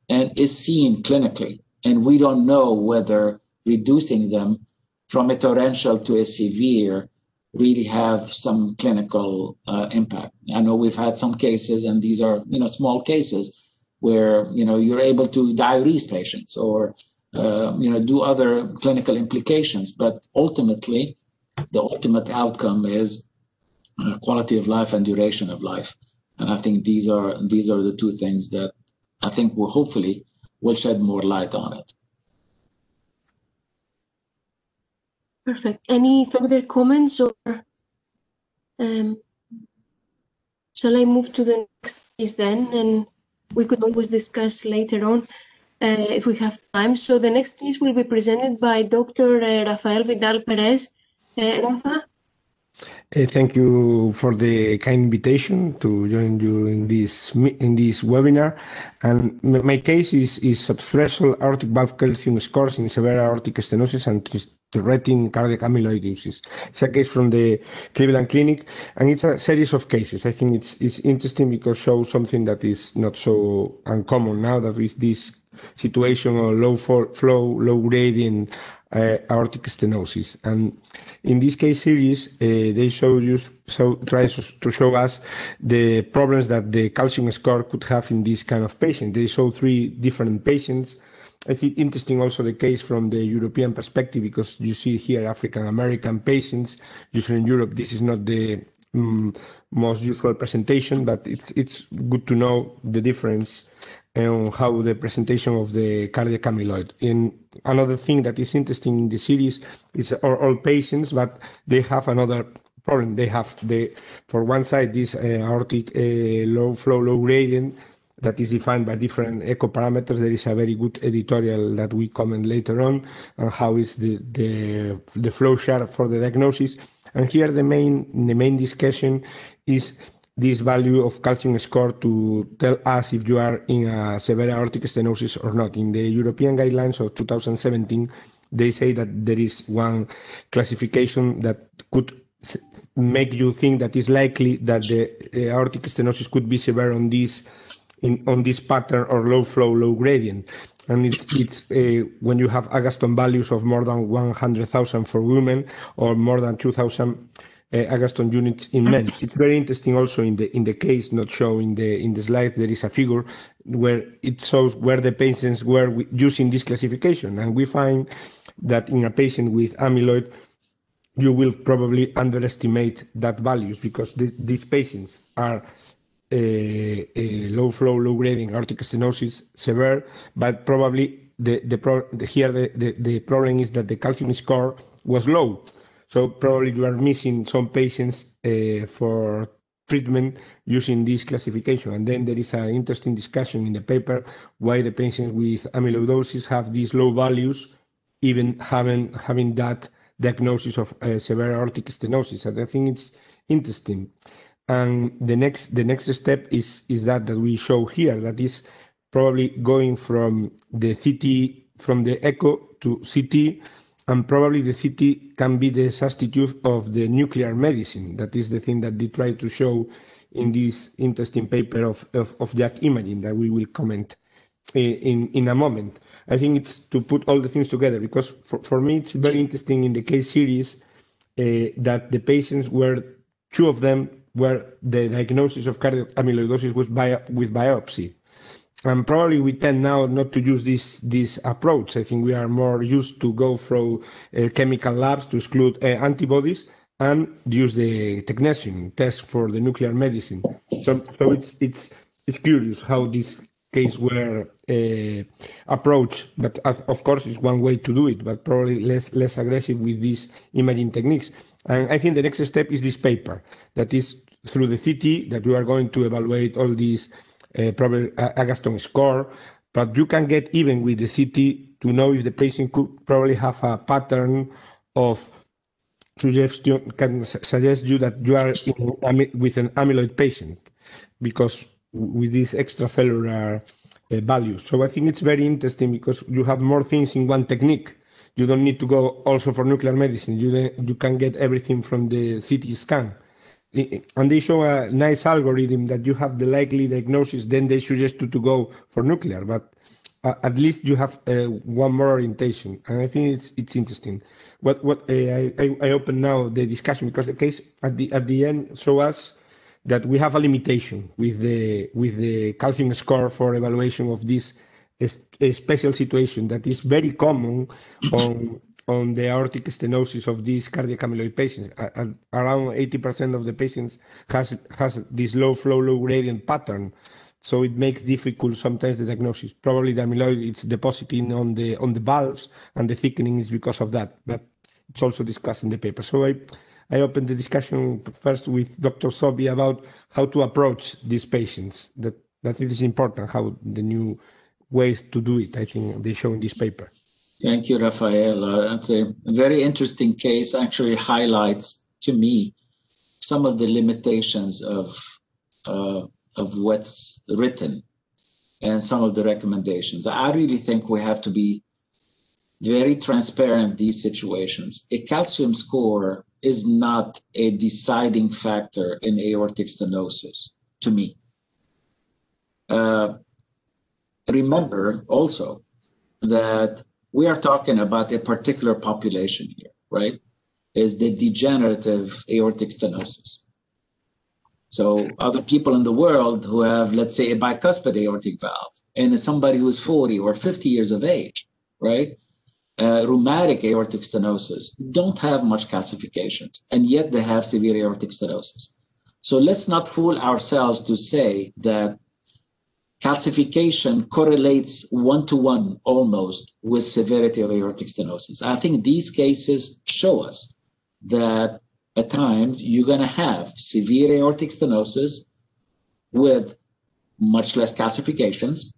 and is seen clinically. And we don't know whether reducing them from a torrential to a severe really have some clinical uh, impact. I know we've had some cases, and these are you know small cases where you know you're able to diurese patients or uh, you know do other clinical implications, but ultimately, the ultimate outcome is uh, quality of life and duration of life. And I think these are these are the two things that I think will hopefully will shed more light on it. Perfect. Any further comments or um, shall I move to the next case then? And we could always discuss later on uh, if we have time. So the next case will be presented by Dr. Uh, Rafael Vidal Pérez. Uh, Rafa? Uh, thank you for the kind invitation to join you in this in this webinar. And my case is is subthreshold aortic valve calcium scores in severe aortic stenosis and threatening cardiac amyloidosis. It's a case from the Cleveland Clinic, and it's a series of cases. I think it's it's interesting because shows something that is not so uncommon now that is this situation of low flow, low gradient uh, aortic stenosis. And in this case series, uh, they show you so try to show us the problems that the calcium score could have in this kind of patient. They show three different patients. I think interesting also the case from the European perspective because you see here African American patients. Usually in Europe, this is not the um, most usual presentation, but it's it's good to know the difference on how the presentation of the cardiac amyloid. And another thing that is interesting in the series is all, all patients, but they have another problem. They have the for one side this uh, aortic uh, low flow, low gradient that is defined by different echo parameters. There is a very good editorial that we comment later on on how is the the, the flow chart for the diagnosis. And here the main the main discussion is this value of calcium score to tell us if you are in a severe aortic stenosis or not. In the European guidelines of 2017, they say that there is one classification that could make you think that it's likely that the aortic stenosis could be severe on this in, on this pattern or low flow, low gradient. And it's it's uh, when you have Agatston values of more than 100,000 for women or more than 2,000 uh, Agatston units in men. It's very interesting also in the in the case not shown in the in the slide. There is a figure where it shows where the patients were using this classification, and we find that in a patient with amyloid, you will probably underestimate that values because the, these patients are low flow, low grading aortic stenosis severe, but probably the, the, pro, the here the, the, the problem is that the calcium score was low. So probably you are missing some patients uh, for treatment using this classification. And then there is an interesting discussion in the paper why the patients with amyloidosis have these low values, even having having that diagnosis of uh, severe aortic stenosis. And I think it's interesting. And the next the next step is is that that we show here that is probably going from the CT from the echo to CT and probably the CT can be the substitute of the nuclear medicine. That is the thing that they try to show in this interesting paper of, of, of JACC imaging that we will comment in, in a moment. I think it's to put all the things together because for, for me it's very interesting in the case series uh, that the patients were two of them where the diagnosis of cardiac amyloidosis was bi- with biopsy. And probably we tend now not to use this this approach. I think we are more used to go through uh, chemical labs to exclude uh, antibodies and use the technetium test for the nuclear medicine. So, so it's it's it's curious how this case were uh, approached, but of course it's one way to do it, but probably less less aggressive with these imaging techniques. And I think the next step is this paper that is through the CT that you are going to evaluate all these uh, probably Agatston score, but you can get even with the CT to know if the patient could probably have a pattern of suggestion can suggest you that you are in, with an amyloid patient because with these extracellular uh, values. So I think it's very interesting because you have more things in one technique. You don't need to go also for nuclear medicine. You you can get everything from the CT scan and they show a nice algorithm that you have the likely diagnosis, then they suggest you to go for nuclear. But uh, at least you have uh, one more orientation, and I think it's it's interesting. What what uh, I, I open now the discussion because the case at the at the end show us that we have a limitation with the with the calcium score for evaluation of this special situation that is very common on on the aortic stenosis of these cardiac amyloid patients. around 80% of the patients has has this low flow, low gradient pattern. So it makes difficult sometimes the diagnosis. Probably the amyloid it's depositing on the on the valves, and the thickening is because of that. But it's also discussed in the paper. So I I opened the discussion first with Dr. Zoghbi about how to approach these patients. That that it is important how the new ways to do it. I think they show in this paper. Thank you, Rafael. Uh, that's a very interesting case. Actually, highlights to me some of the limitations of uh, of what's written and some of the recommendations. I really think we have to be very transparent in these situations. A calcium score is not a deciding factor in aortic stenosis to me. Uh, remember also that we are talking about a particular population here, right? Is the degenerative aortic stenosis. So other people in the world who have, let's say, a bicuspid aortic valve, and somebody who's 40 or 50 years of age, right? Uh, rheumatic aortic stenosis don't have much calcifications, and yet they have severe aortic stenosis. So let's not fool ourselves to say that calcification correlates one to one almost with severity of aortic stenosis. I think these cases show us that at times you're going to have severe aortic stenosis with much less calcifications.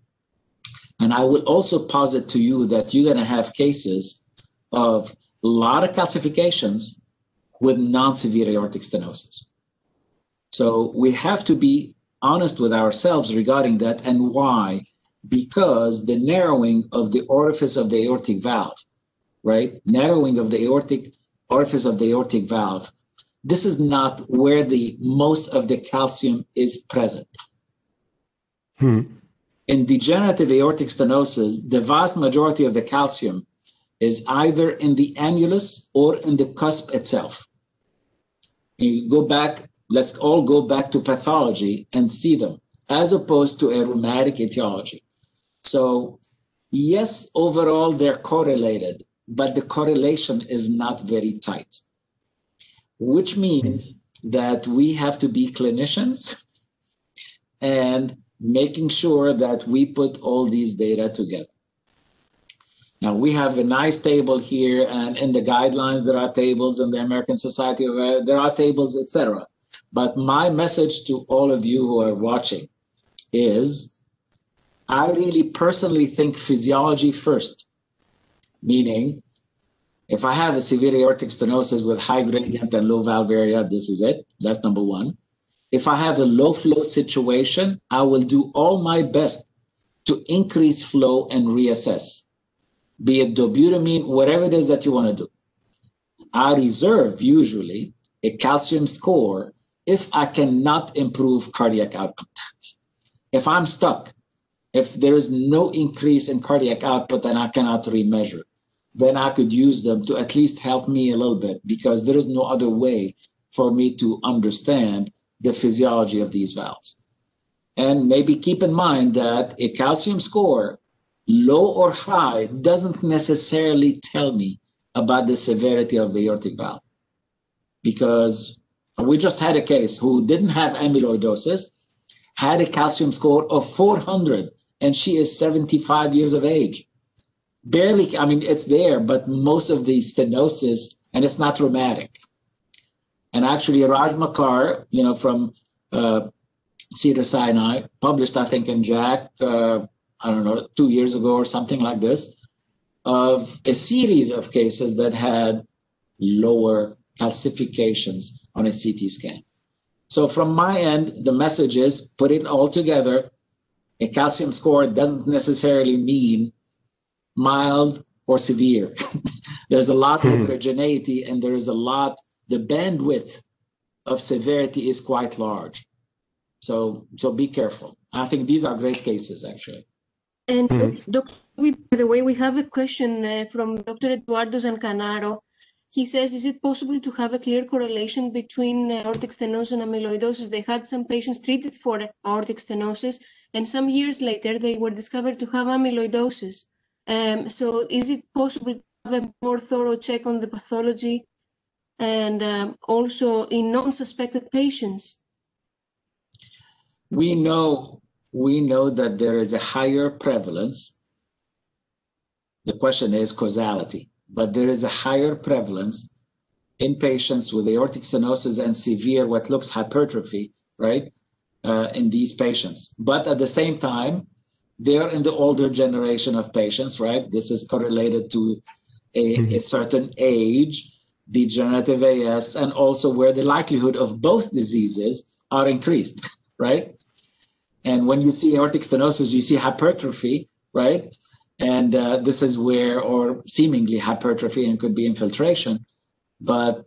And I would also posit to you that you're going to have cases of a lot of calcifications with non-severe aortic stenosis. So we have to be honest with ourselves regarding that and why. Because the narrowing of the orifice of the aortic valve right? Narrowing of the aortic orifice of the aortic valve. This is not where the most of the calcium is present. Hmm. In degenerative aortic stenosis, the vast majority of the calcium is either in the annulus or in the cusp itself. You go back, let's all go back to pathology and see them, as opposed to a rheumatic etiology. So, yes, overall they're correlated, but the correlation is not very tight, which means that we have to be clinicians and making sure that we put all these data together. Now we have a nice table here, and in the guidelines there are tables, in the American Society of uh, there are tables, etc. But my message to all of you who are watching is, I really personally think physiology first, meaning if I have a severe aortic stenosis with high gradient and low valve area, this is it. That's number one. If I have a low flow situation, I will do all my best to increase flow and reassess be it dobutamine, whatever it is that you want to do. I reserve usually a calcium score if I cannot improve cardiac output. If I'm stuck, if there is no increase in cardiac output and I cannot remeasure, then I could use them to at least help me a little bit because there is no other way for me to understand the physiology of these valves. And maybe keep in mind that a calcium score low or high doesn't necessarily tell me about the severity of the aortic valve because we just had a case who didn't have amyloidosis had a calcium score of 400 and she is 75 years of age. Barely i mean it's there but most of the stenosis and it's not rheumatic. And actually raj makkar you know from uh, cedar sinai published i think in JACC uh, I don't know, two years ago or something like this, of a series of cases that had lower calcifications on a CT scan. So from my end, the message is put it all together. A calcium score doesn't necessarily mean mild or severe. *laughs* There's a lot of hmm. heterogeneity and there is a lot, the bandwidth of severity is quite large. So, so be careful. I think these are great cases actually. And mm-hmm. Dr. We, by the way, we have a question uh, from Dr. Eduardo Zancanaro. He says, is it possible to have a clear correlation between aortic stenosis and amyloidosis? They had some patients treated for aortic stenosis, and some years later, they were discovered to have amyloidosis. Um, so is it possible to have a more thorough check on the pathology and um, also in non-suspected patients? We know we know that there is a higher prevalence. The question is causality, but there is a higher prevalence in patients with aortic stenosis and severe what looks hypertrophy, right, uh, in these patients. But at the same time, they're in the older generation of patients, right? This is correlated to a, mm-hmm. a certain age, degenerative AS, and also where the likelihood of both diseases are increased, *laughs* right? And when you see aortic stenosis, you see hypertrophy, right? And uh, this is where, or seemingly hypertrophy, and could be infiltration. But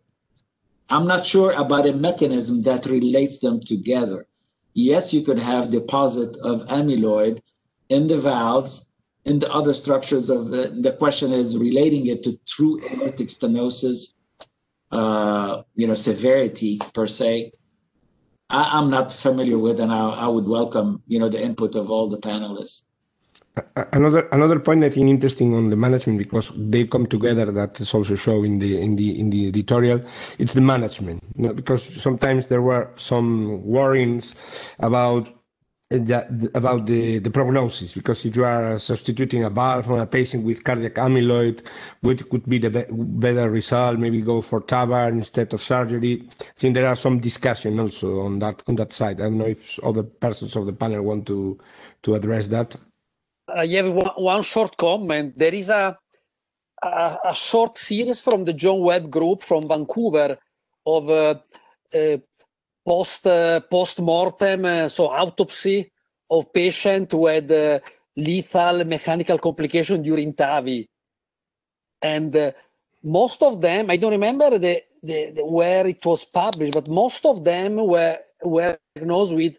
I'm not sure about a mechanism that relates them together. Yes, you could have deposit of amyloid in the valves, in the other structures of the, the question is relating it to true aortic stenosis, uh, you know, severity per se. I, am not familiar with, and I, I would welcome you know the input of all the panelists. Another another point I think interesting on the management because they come together. That is also shown in the in the in the editorial. It's the management you know, because sometimes there were some worries about eh, about the, the prognosis because if you are substituting a valve on a patient with cardiac amyloid, which could be the be better result? Maybe go for TAVR instead of surgery. I think there are some discussion also on that on that side. I don't know if other persons of the panel want to to address that. I have one, short comment. There is a, a, a short series from the John Webb group from Vancouver of uh, uh, post uh, post mortem, uh, so autopsy of patient who had uh, lethal mechanical complication during TAVI. and uh, most of them, I don't remember the, the, the, where it was published, but most of them were were diagnosed with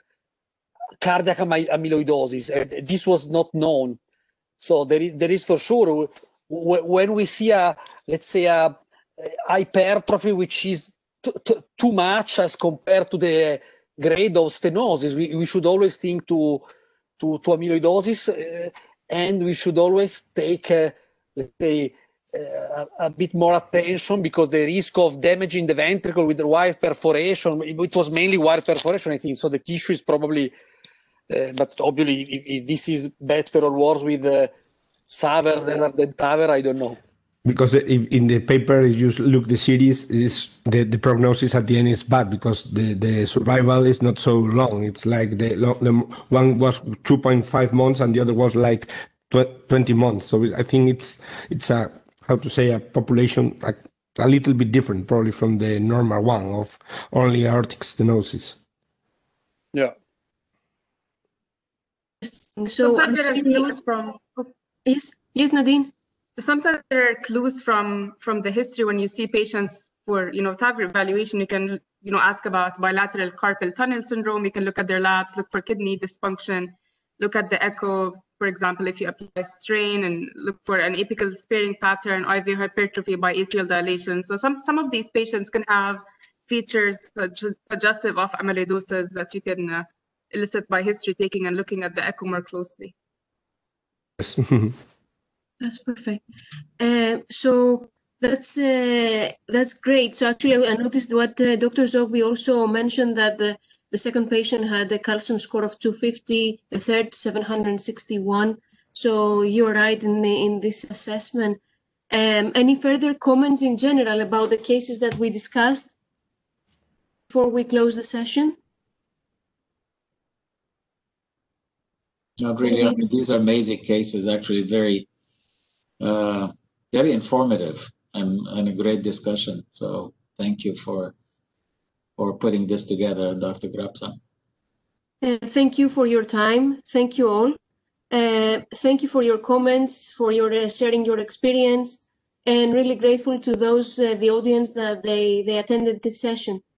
cardiac amyloidosis. This was not known. So there is, there is for sure, when we see a, let's say, a hypertrophy which is too much as compared to the grade of stenosis, we, we should always think to, to, to amyloidosis uh, and we should always take, uh, let's say, uh, a, a, bit more attention because the risk of damaging the ventricle with wire perforation, it was mainly wire perforation, I think. So the tissue is probably, but obviously, if, if, this is better or worse with uh, SAVR than, than TAVR, I don't know. Because in the paper, if you look the series, is the, the prognosis at the end is bad because the, the survival is not so long. It's like the, the one was 2.5 months and the other was like 20 months. So I think it's it's a how to say a population a, a little bit different probably from the normal one of only aortic stenosis. Yeah. So sometimes there are clues from yes, yes, Nadeen. Sometimes there are clues from from the history when you see patients for you know TAVR evaluation. You can you know ask about bilateral carpal tunnel syndrome. You can look at their labs, look for kidney dysfunction, look at the echo for example, if you apply strain and look for an apical sparing pattern, LV hypertrophy biatrial dilation. So some, some of these patients can have features suggestive of amyloidosis that you can uh, elicit by history taking and looking at the echo more closely. Yes. *laughs* that's perfect. Uh, so that's uh, that's great. So actually, I noticed what uh, Dr. Zoghbi also mentioned that the the second patient had a calcium score of 250, the third 761. So you're right in, the, in this assessment. Um, any further comments in general about the cases that we discussed before we close the session? Not really. I mean, these are amazing cases, actually very, uh, very informative and, and a great discussion. So thank you for for putting this together, Dr. Grapsa. Uh, thank you for your time. Thank you all. Uh, thank you for your comments, for your uh, sharing your experience, and really grateful to those uh, the audience that they they attended this session.